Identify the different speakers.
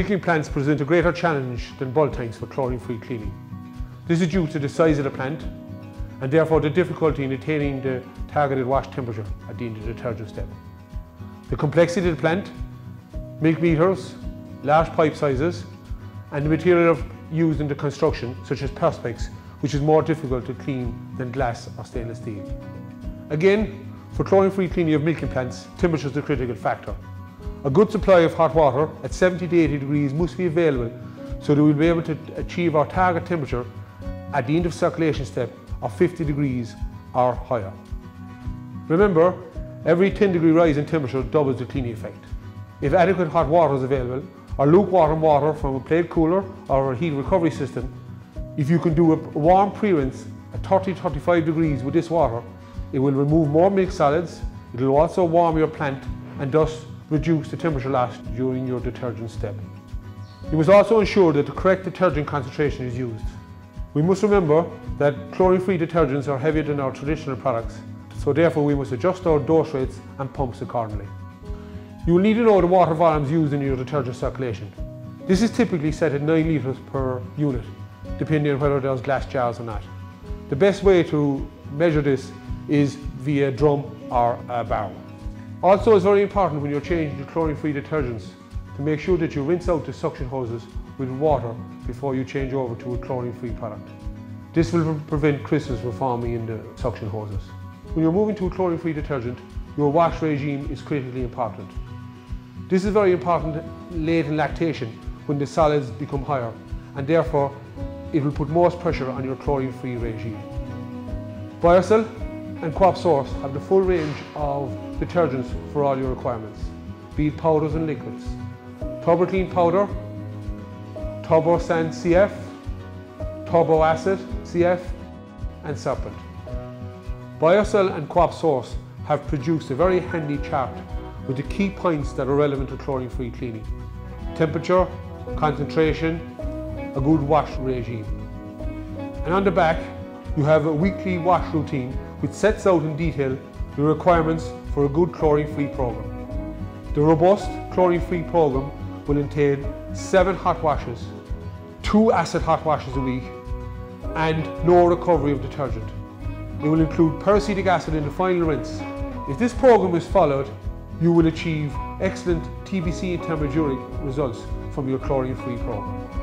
Speaker 1: Milking plants present a greater challenge than bulk tanks for chlorine-free cleaning. This is due to the size of the plant and therefore the difficulty in attaining the targeted wash temperature at the end of the detergent step. The complexity of the plant, milk meters, large pipe sizes and the material used in the construction such as perspex which is more difficult to clean than glass or stainless steel. Again, for chlorine-free cleaning of milking plants, temperature is the critical factor. A good supply of hot water at 70 to 80 degrees must be available so that we'll be able to achieve our target temperature at the end of circulation step of 50 degrees or higher. Remember, every 10 degree rise in temperature doubles the cleaning effect. If adequate hot water is available, or lukewarm water from a plate cooler or a heat recovery system, if you can do a warm pre-rinse at 30-35 degrees with this water, it will remove more milk solids, it will also warm your plant and thus reduce the temperature loss during your detergent step. You must also ensure that the correct detergent concentration is used. We must remember that chlorine-free detergents are heavier than our traditional products, so therefore we must adjust our dose rates and pumps accordingly. You will need to know the water volumes used in your detergent circulation. This is typically set at 9 litres per unit, depending on whether there's glass jars or not. The best way to measure this is via drum or a barrel. Also it's very important when you're changing to chlorine-free detergents to make sure that you rinse out the suction hoses with water before you change over to a chlorine-free product. This will prevent crystals from forming in the suction hoses. When you're moving to a chlorine-free detergent, your wash regime is critically important. This is very important late in lactation when the solids become higher and therefore it will put most pressure on your chlorine-free regime. Biocel and Co-op Source have the full range of detergents for all your requirements, be it powders and liquids. Turbo Clean Powder, Turbo Sand CF, Turbo Acid CF and Serpent. Biocel and Co-op Source have produced a very handy chart with the key points that are relevant to chlorine-free cleaning. Temperature, concentration, a good wash regime. And on the back, you have a weekly wash routine which sets out in detail the requirements for a good chlorine-free program. The robust chlorine-free program will entail seven hot washes, two acid hot washes a week, and no recovery of detergent. It will include peracetic acid in the final rinse. If this program is followed, you will achieve excellent TBC and thermoduric results from your chlorine-free program.